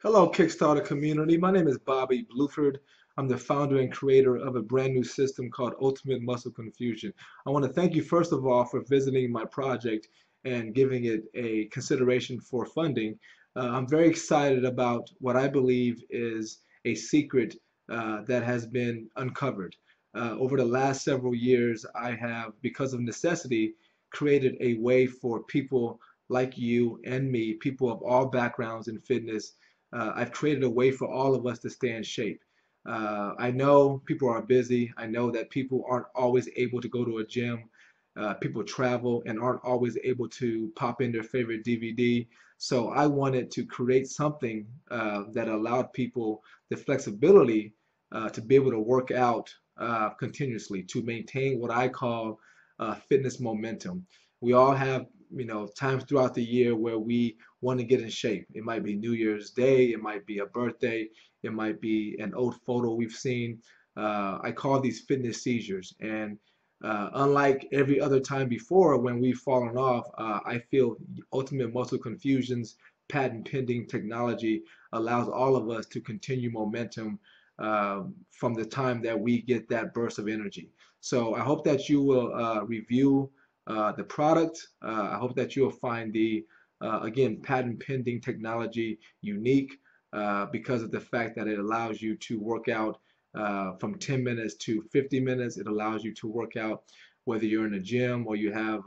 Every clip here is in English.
Hello, Kickstarter community. My name is Bobby Bluford. I'm the founder and creator of a brand new system called Ultimate Muscle Confusion. I want to thank you, first of all, for visiting my project and giving it a consideration for funding. Uh, I'm very excited about what I believe is a secret uh, that has been uncovered. Uh, over the last several years, I have, because of necessity, created a way for people like you and me, people of all backgrounds in fitness, uh, I've created a way for all of us to stay in shape. Uh, I know people are busy. I know that people aren't always able to go to a gym. Uh, people travel and aren't always able to pop in their favorite DVD. So I wanted to create something uh, that allowed people the flexibility uh, to be able to work out uh, continuously to maintain what I call fitness momentum. We all have you know times throughout the year where we want to get in shape. It might be new year's day it might be a birthday it might be an old photo we've seen. Uh, i call these fitness seizures. And uh, unlike every other time before when we've fallen off uh, i feel ultimate muscle confusions patent pending technology allows all of us to continue momentum um, from the time that we get that burst of energy. So i hope that you will uh, review uh, the product. Uh, I hope that you'll find the, uh, again, patent pending technology unique because of the fact that it allows you to work out from 10 minutes to 50 minutes. It allows you to work out whether you're in a gym or you have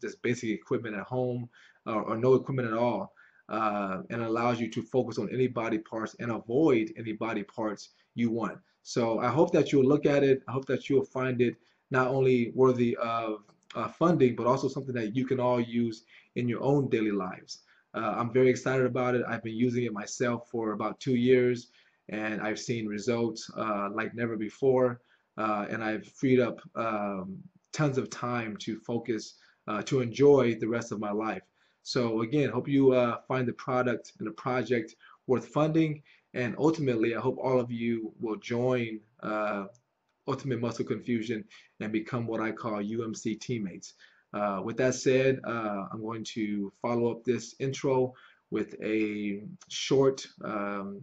just basic equipment at home or, or no equipment at all. Uh, and allows you to focus on any body parts and avoid any body parts you want. So I hope that you'll look at it. I hope that you'll find it not only worthy of uh, funding, but also something that you can all use in your own daily lives. Uh, I'm very excited about it. I've been using it myself for about two years, and I've seen results uh, like never before. Uh, and I've freed up um, tons of time to focus, uh, to enjoy the rest of my life. So again, hope you uh, find the product and the project worth funding. And ultimately, I hope all of you will join Ultimate Muscle Confusion and become what I call UMC teammates. Uh, with that said, uh, I'm going to follow up this intro with a short um,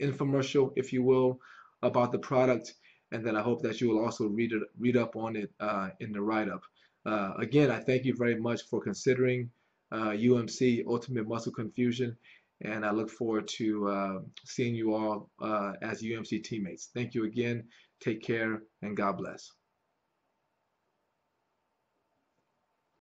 infomercial, if you will, about the product, and then I hope that you will also read it, read up on it uh, in the write-up. Uh, again, I thank you very much for considering UMC uh, Ultimate Muscle Confusion, and I look forward to uh, seeing you all as UMC teammates. Thank you again. Take care and God bless.